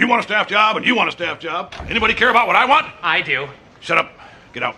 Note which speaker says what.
Speaker 1: You want a staff job, and you want a staff job. Anybody care about what I want?
Speaker 2: I do.
Speaker 1: Shut up. Get out.